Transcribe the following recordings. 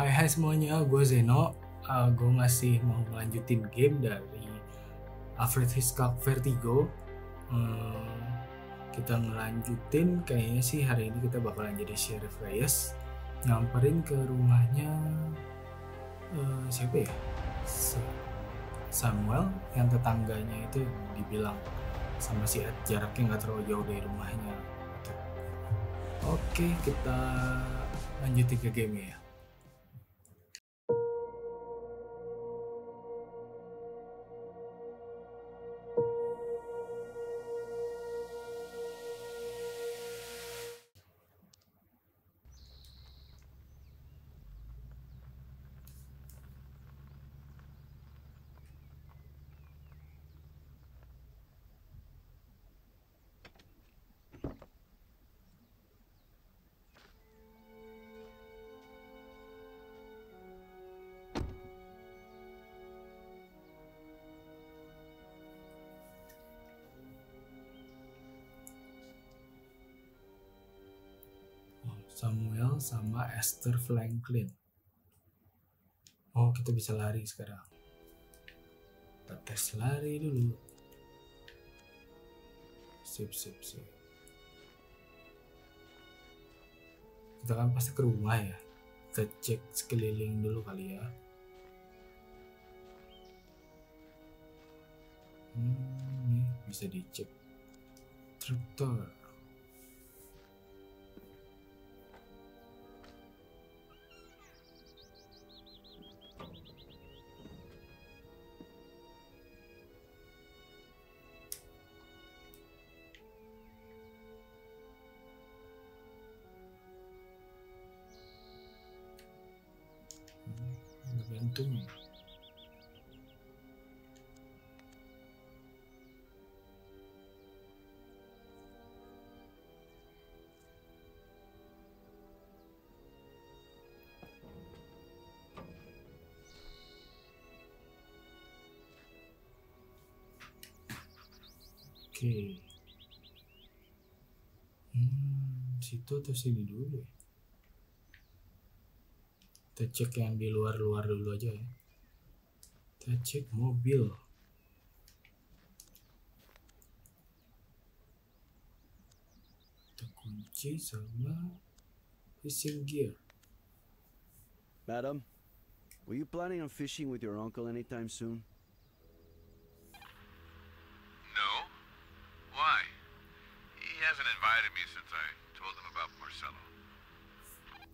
Hai hai semuanya, gue Zeno. Uh, gue masih mau melanjutin game dari Alfred Hitchcock Vertigo. Hmm, kita ngelanjutin, kayaknya sih hari ini kita bakalan jadi Sheriff Reyes. Nyamperin ke rumahnya uh, siapa ya? Samuel yang tetangganya itu dibilang sama si Ed jaraknya nggak terlalu jauh dari rumahnya. Oke, kita lanjutin ke game ya. Samuel sama Esther Franklin. Oh, kita bisa lari sekarang. Kita tes lari dulu. Sip, sip, sip. Kita kan pasti ke rumah ya. Kita cek sekeliling dulu kali ya. Hmm, nih bisa dicek. Traktor. Oke. Hmm, situ atau sini dulu ya? kita cek yang di luar-luar dulu aja ya kita cek mobil kita kunci sama fishing gear Madam, were you planning on fishing with your uncle anytime soon?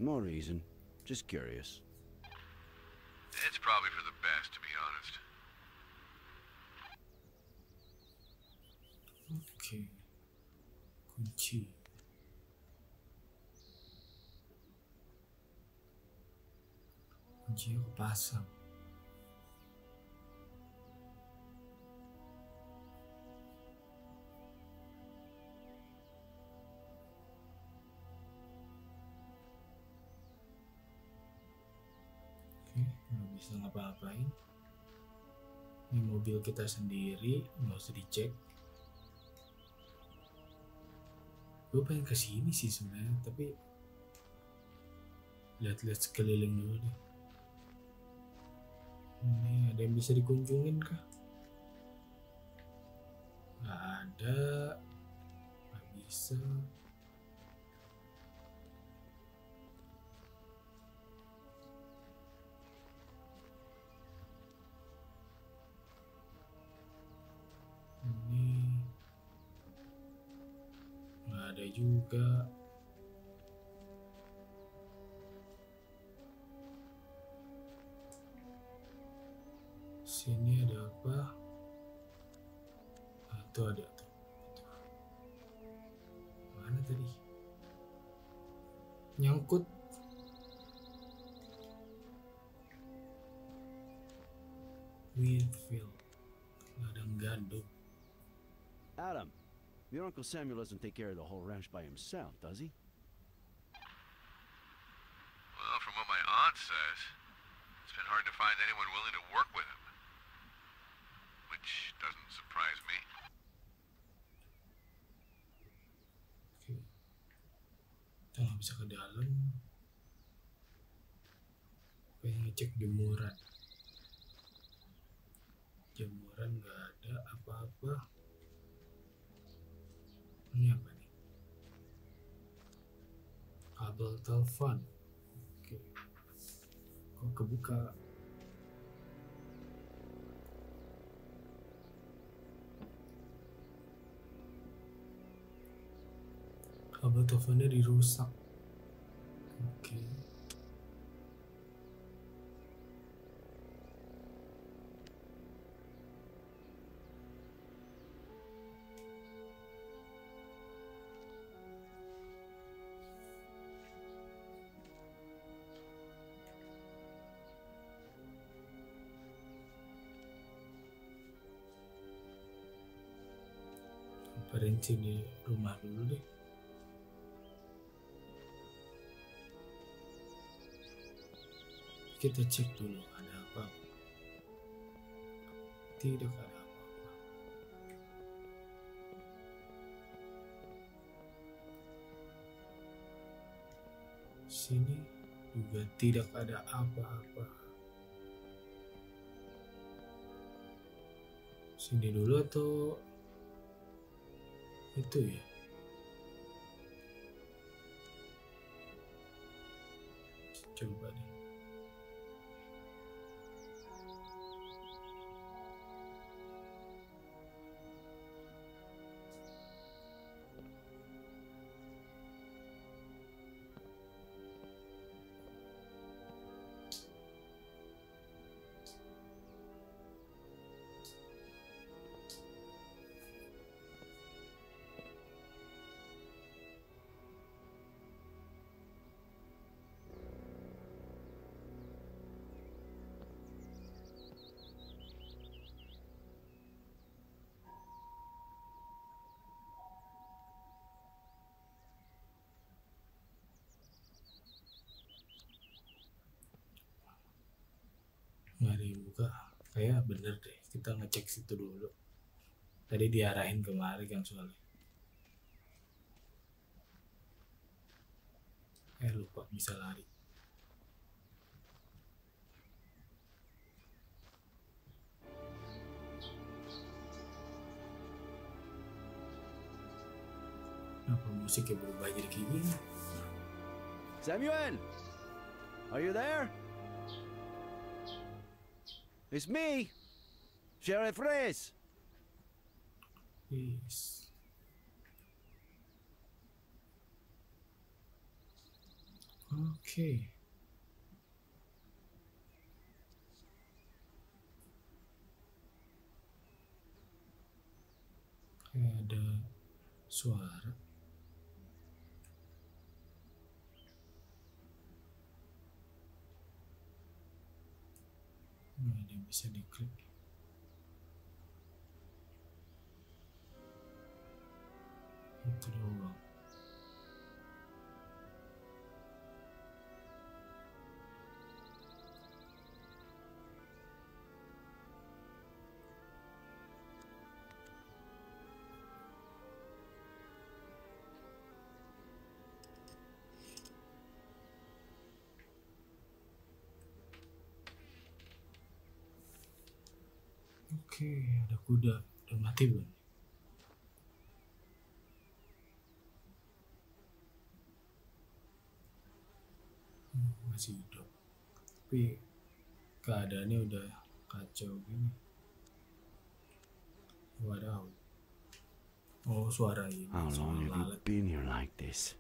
No reason. Just curious. It's probably for the best, to be honest. oke kunci kunci aku pasang ngapa-ngapain. Ini mobil kita sendiri, nggak usah dicek. Gue pengen ke sini sih sebenarnya, tapi lihat-lihat sekeliling dulu deh. Ini ada yang bisa dikunjungin kah? Nggak ada, nggak bisa. Ada juga. Sini ada apa? Ah, itu ada tuh. Mana tadi? Nyangkut. Your Uncle Samuel doesn't take care of the whole ranch by himself, does he? الافكار فنري روسا أوكي. Di rumah dulu deh. Kita cek dulu ada apa? Tidak ada apa-apa. Sini juga tidak ada apa-apa. Sini dulu atau itu ya? Coba deh kayak bener deh kita ngecek situ dulu tadi diarahin kemari kan soalnya eh lupa bisa lari Kenapa musiknya berubah jadi kayak gini? Samuel! Are you there? It's me, Sheriff Reyes. Yes. Oke. Kayak ada suara. Ada yang bisa diklik. Itu doang. Oke, ada kuda. Udah mati belum? Hmm, masih hidup. Tapi keadaannya udah kacau gini. Wadaw. Oh, suara ini. How long have you been here like this?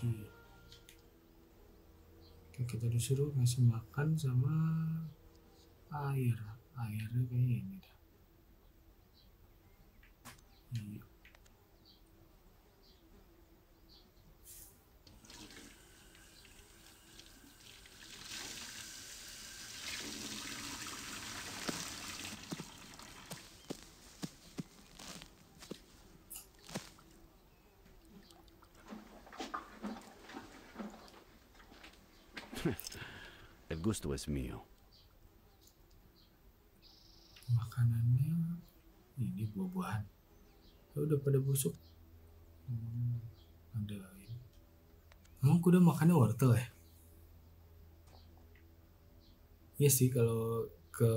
Lagi. Oke, kita disuruh ngasih makan sama air. Airnya kayak ini dah iya El gusto es mío. makanannya ini buah-buahan. Ya udah pada busuk? Hmm, ada ini. Emang kuda makannya wortel ya Iya sih kalau ke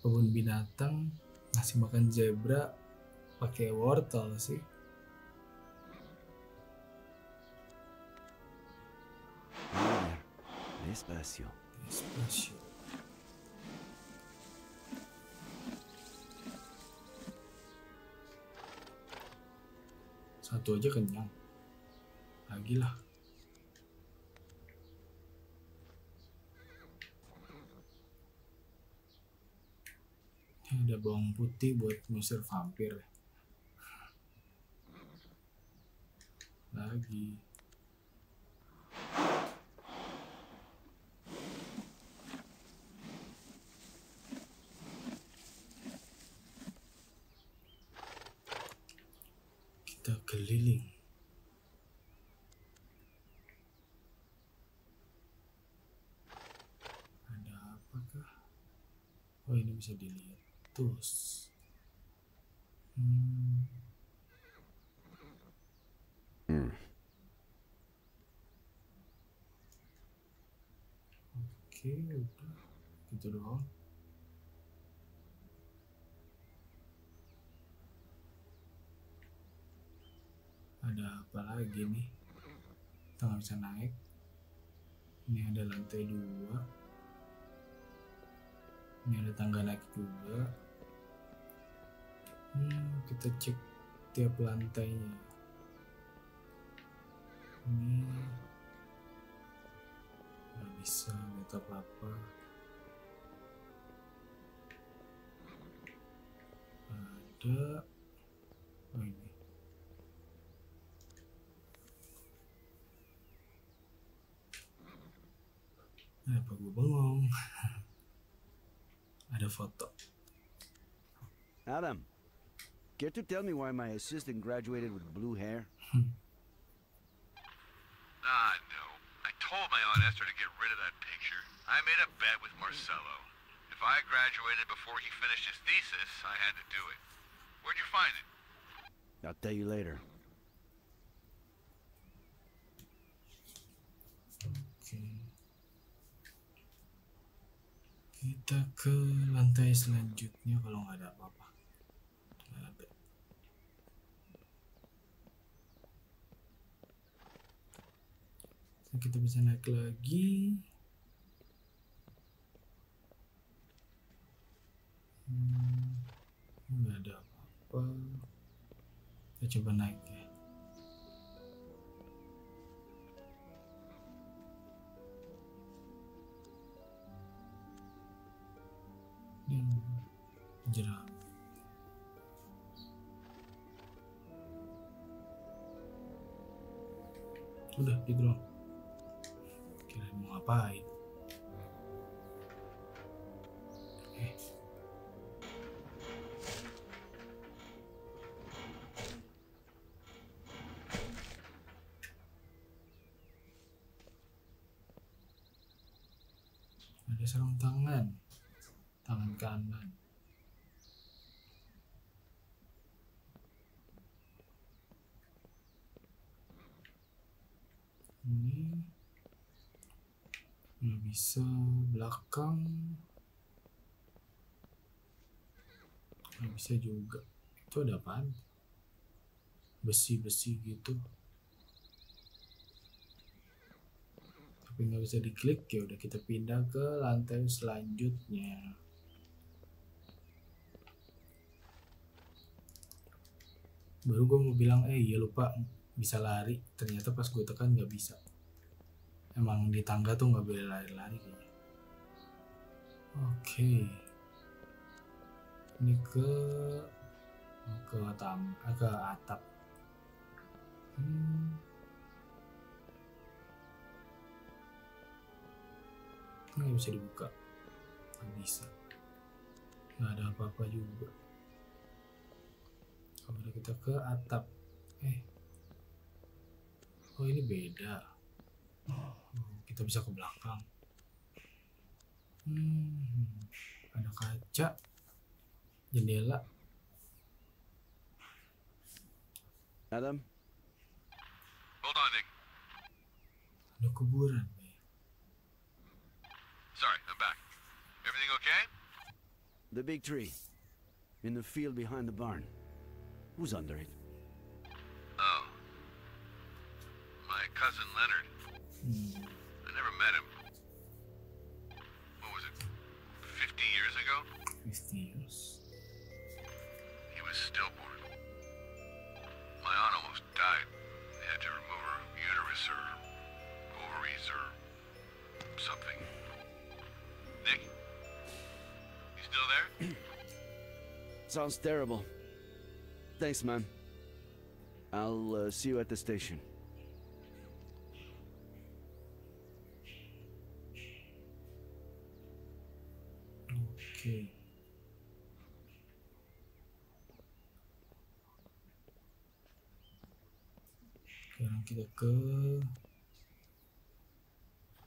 kebun binatang ngasih makan zebra pakai wortel sih despacio. Despacio. Satu aja kenyang. Lagi lah. Ada bawang putih buat ngusir vampir. Lagi. Kita keliling. Ada apakah? Oh ini bisa dilihat. Terus. Hmm, Hmm. Oke, udah. Gitu doang. Ada apa lagi nih? Kita nggak bisa naik. Ini ada lantai dua. Ini ada tangga naik juga. Hmm, kita cek tiap lantainya. Ini nggak bisa lihat apa apa ada apa gue bengong ada foto Adam, care to tell me why my assistant graduated with blue hair? Ah, no. I told my Aunt Esther to get rid of that picture. I made a bet with Marcello. If I graduated before he finished his thesis, I had to do it. Where'd you find it? I'll tell you later. Kita ke lantai selanjutnya kalau nggak ada apa-apa. So, kita bisa naik lagi. Hmm, nggak ada apa-apa. Kita coba naik gitu doang. Kira mau ngapain? Nggak bisa belakang, nggak bisa juga. Itu ada apaan? Besi-besi gitu. Tapi nggak bisa diklik ya udah kita pindah ke lantai selanjutnya. baru gue mau bilang eh iya lupa bisa lari ternyata pas gue tekan nggak bisa emang di tangga tuh nggak boleh lari-lari kayaknya. Oke. Ini ke ke tam eh, ke atap. Hmm. nggak bisa dibuka. Nggak bisa. Nggak ada apa-apa juga. Kalau kita ke atap. Eh. Oh ini beda. oh, kita bisa ke belakang hmm, ada kaca jendela Adam, Hold on, Nick. ada kuburan Sorry, I'm back. Everything okay? the big tree. In the field behind the barn. Who's under it? Oh. My cousin Leonard. Hmm, Sounds terrible. Thanks, man. I'll uh, see you at the station. oke sekarang kita ke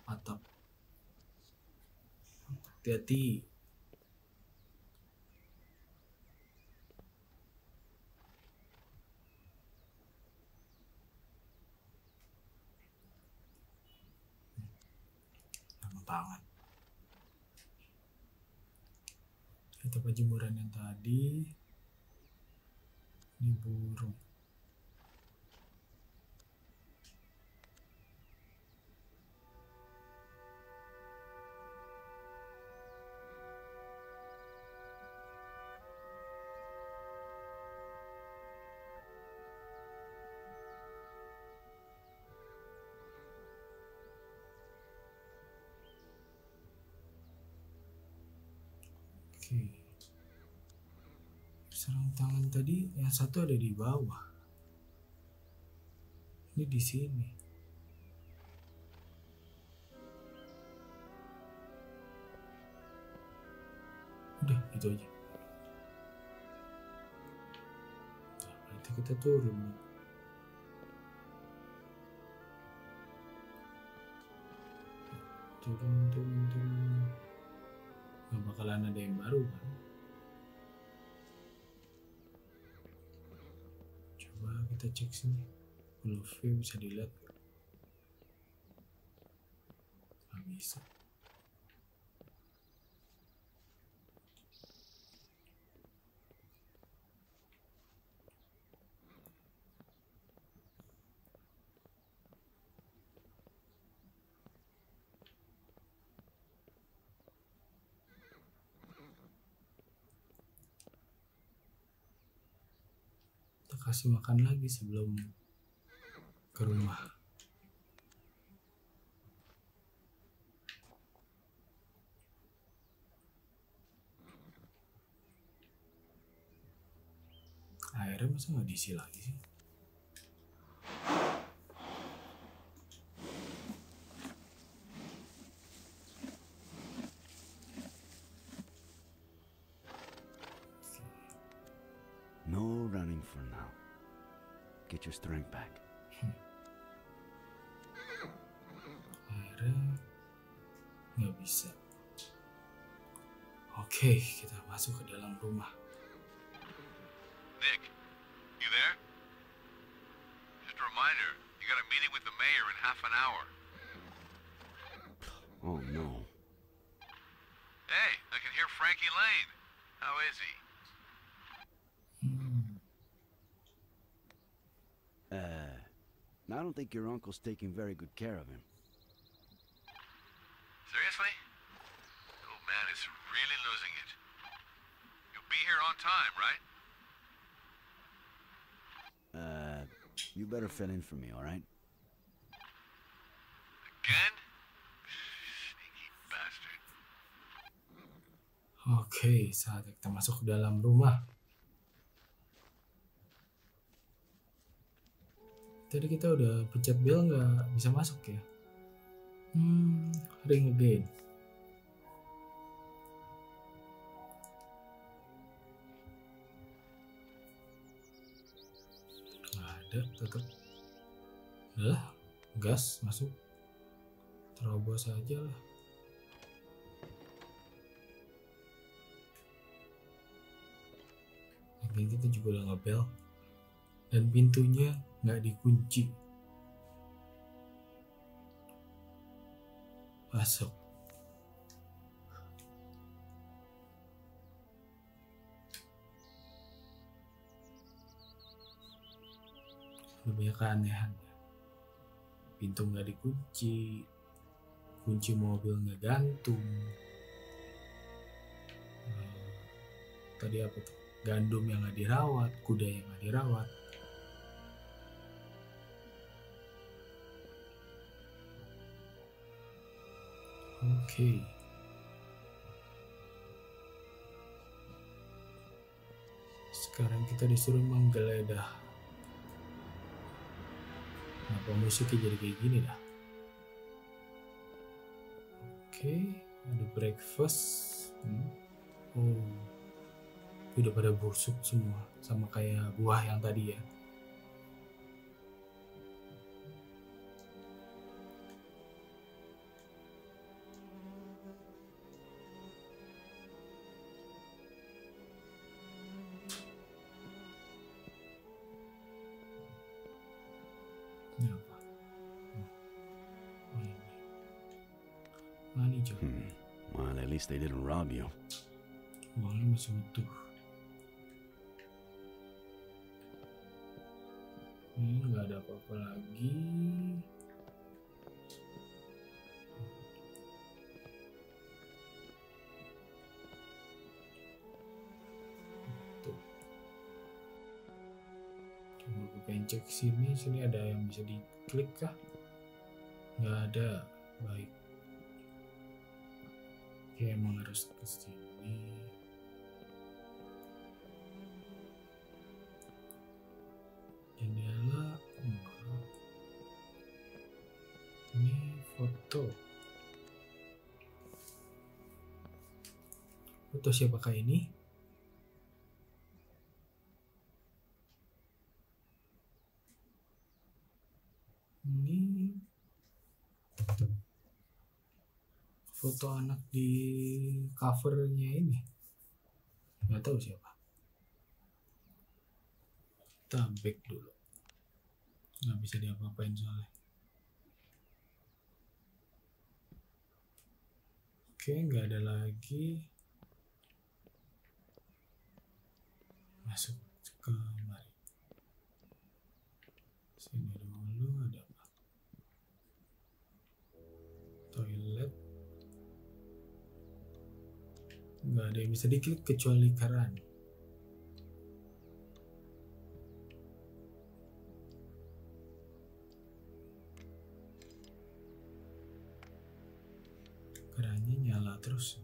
atap hati-hati Tangan Kita jemuran yang tadi Ini burung tadi yang satu ada di bawah. Ini di sini. Udah, itu aja. Berarti kita turun. Turun, turun, turun nggak bakalan ada yang baru kan kita cek sini. Glove bisa dilihat. Nggak bisa kita kasih makan lagi sebelum ke rumah. Airnya masa nggak diisi lagi sih Get your strength back. akhirnya nggak bisa oke kita masuk ke dalam rumah Nick, you there? Just a reminder, you got a meeting with the mayor in half an hour. Oh no. Think your uncle's taking very good care of him. Seriously? The old man is really losing it. You'll be here on time, right? Uh, You better fill in for me, all right? Again? Sneaky bastard. Oke, saatnya kita masuk ke dalam rumah. Tadi kita udah pencet bel nggak bisa masuk ya? Hmm, ring again. Nggak ada, tetap. Lah, gas masuk. Terobos aja lah. Lagian kita juga udah ngebel dan pintunya nggak dikunci. Masuk. Banyak keanehan. Pintu nggak dikunci, kunci mobil nggak gantung. Eh, Tadi apa tuh? Gandum yang nggak dirawat, kuda yang nggak dirawat. Oke. Sekarang kita disuruh menggeledah. Kenapa musiknya jadi kayak gini dah? Oke, ada breakfast. Hmm. Oh, udah pada busuk semua, sama kayak buah yang tadi ya. They didn't rob you. Ini nggak ada apa-apa lagi. Coba pengen cek sini, sini ada yang bisa diklik kah? Nggak ada. Baik. Oke, emang harus ke sini. Jendela. Ini foto. Foto siapakah? Ini foto anak di covernya ini. Nggak tahu siapa. Kita back dulu. Nggak bisa diapa-apain soalnya. Oke, nggak ada lagi. Masuk ke mari. Sini Nggak ada yang bisa diklik kecuali keran. kerannya nyala terus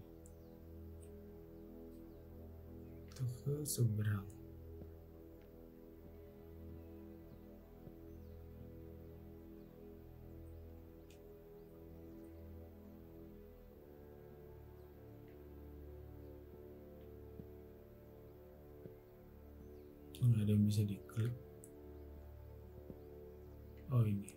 itu ke seberang bisa diklik oh ini.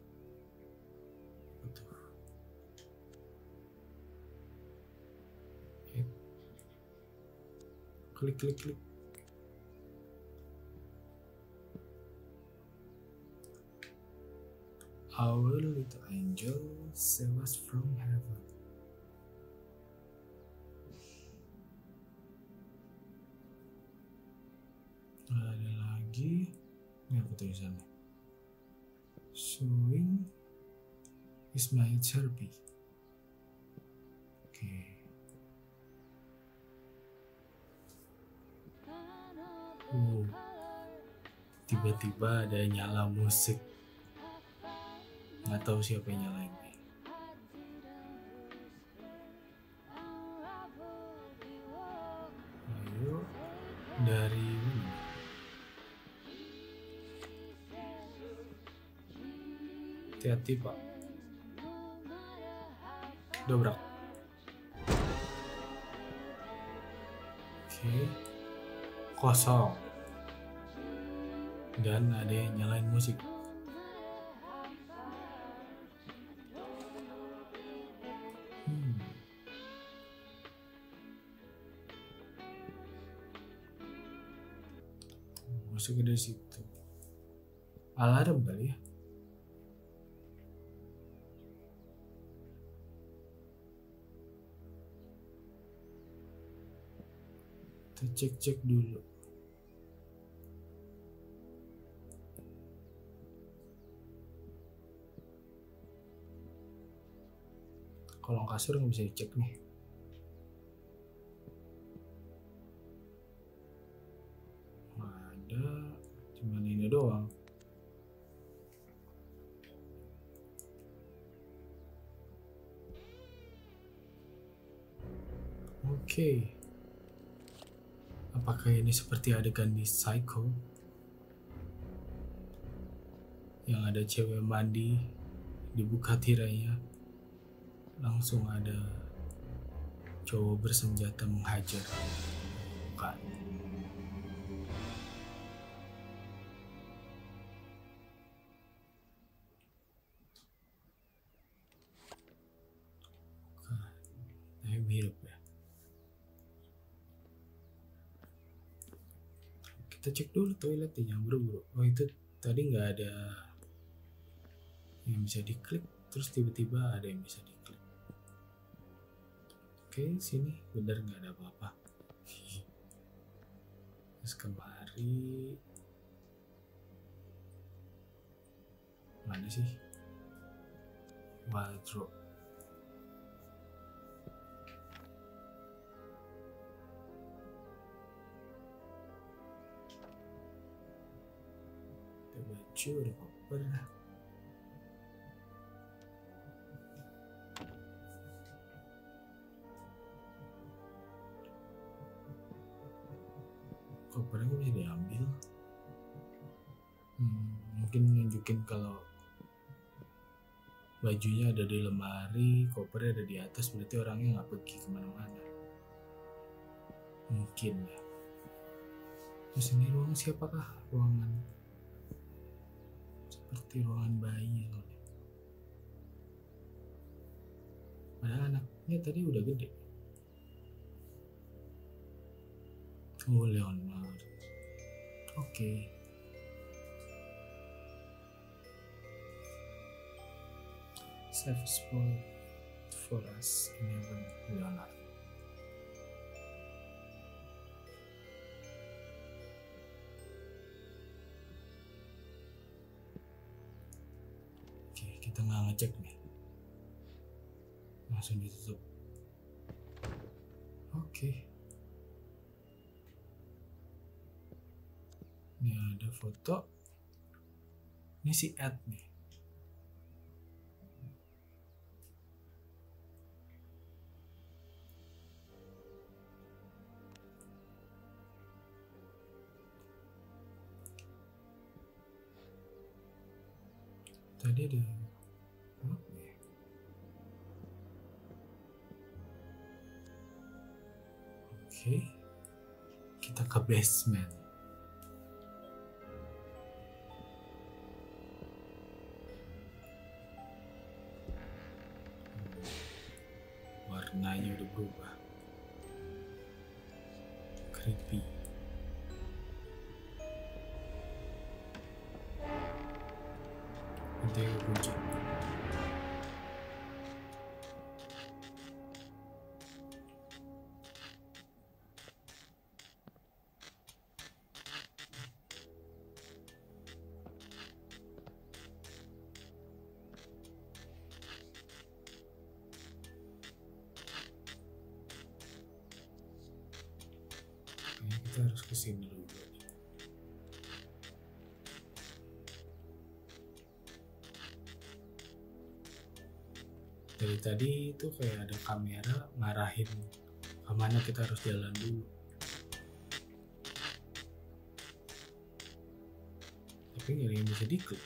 Klik klik klik. Our little angel save us from heaven. Tulisannya? Swing is my therapy. Oke. Oh. tiba-tiba ada nyala musik nggak tahu siapa yang nyalain ayo dari hati-hati pak dobrak oke kosong dan ada yang nyalain musik Hmm. Masuk dari situ. Alarm kali ya? Cek-cek dulu. Kolong kasur nggak bisa dicek nih. Ada, cuman ini doang. Oke. Apakah ini seperti adegan di Psycho? Yang ada cewek mandi dibuka tirainya langsung ada cowok bersenjata menghajar bukan kita cek dulu toiletnya jangan buru-buru. Oh itu tadi nggak ada yang bisa diklik terus tiba-tiba ada yang bisa diklik. Oke sini. Bener nggak ada apa-apa. Terus kemari. Mana sih? Wardrobe baju ada koper kopernya bisa diambil? Hmm, mungkin nunjukin kalau bajunya ada di lemari kopernya ada di atas berarti orangnya nggak pergi ke mana-mana. Mungkin ya. Terus ini ruang siapakah ruangan seperti ruangan bayi soalnya padahal anaknya tadi udah gede Oh, Leonard. Oke. Safe spot for us in heaven, Leonard. Oke, kita nggak ngecek nih. Langsung ditutup. Oke. Ini ada foto. Ini si Ed nih. Kita kita harus ke sini dulu. Dari tadi itu kayak ada kamera ngarahin ke mana kita harus jalan dulu. Tapi nggak ada yang bisa diklik.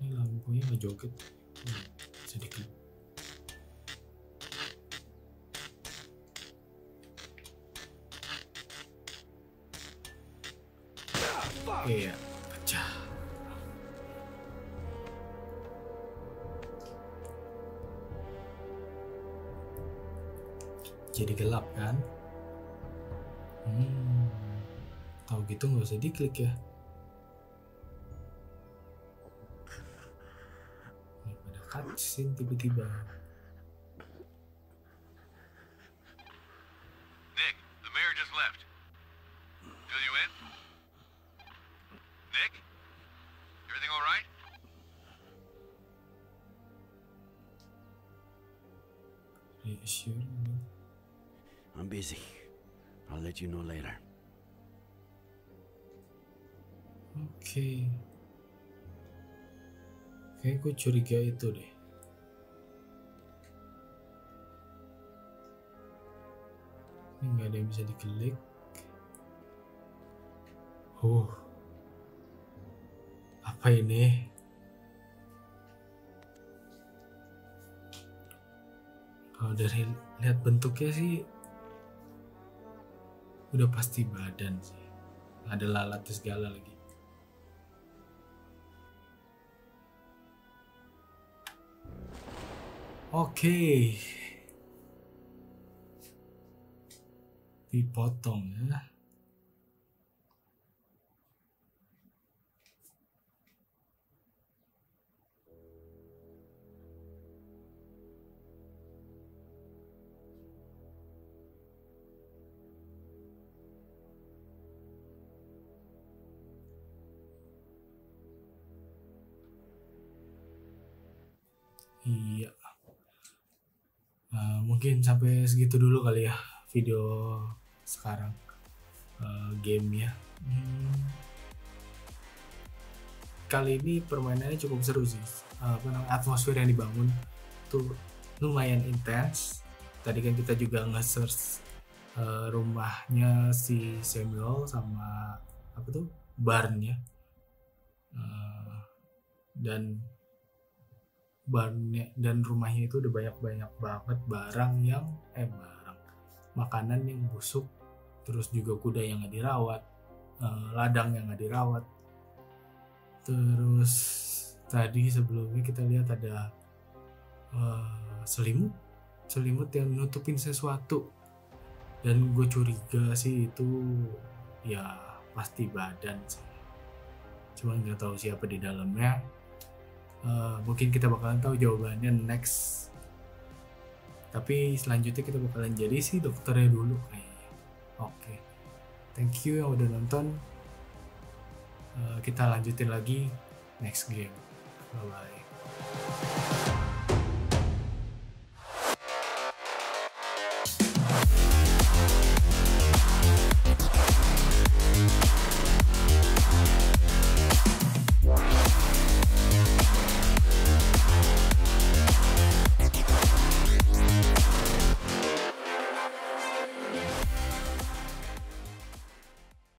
Ini lampunya ngejoget. Hmm, bisa kan? Hmm tahu gitu nggak usah diklik ya. Daripada cutscene tiba-tiba you know later. oke. Kayak gue curiga itu deh. Ini nggak ada yang bisa diklik. Oh apa ini? Kalau dari lihat bentuknya sih udah pasti badan sih. Ada lalat segala lagi. Oke. Dipotong ya mungkin sampai segitu dulu kali ya video sekarang eh, game ya. Hmm. Kali ini permainannya cukup seru sih. Namanya atmosfer yang dibangun tuh lumayan intens. Tadi kan kita juga nge-search eh, rumahnya si Samuel sama apa tuh barnya Eh, dan barnya dan rumahnya itu udah banyak-banyak banget barang yang eh barang makanan yang busuk terus juga kuda yang nggak dirawat eh, ladang yang nggak dirawat. Terus tadi sebelumnya kita lihat ada eh, selimut selimut yang nutupin sesuatu. Dan gue curiga sih itu ya pasti badan sih. Cuman nggak tahu siapa di dalamnya Eh, mungkin kita bakalan tahu jawabannya next. Tapi selanjutnya kita bakalan jadi sih dokternya dulu oke. Thank you yang udah nonton. Eh, kita lanjutin lagi next game. Bye bye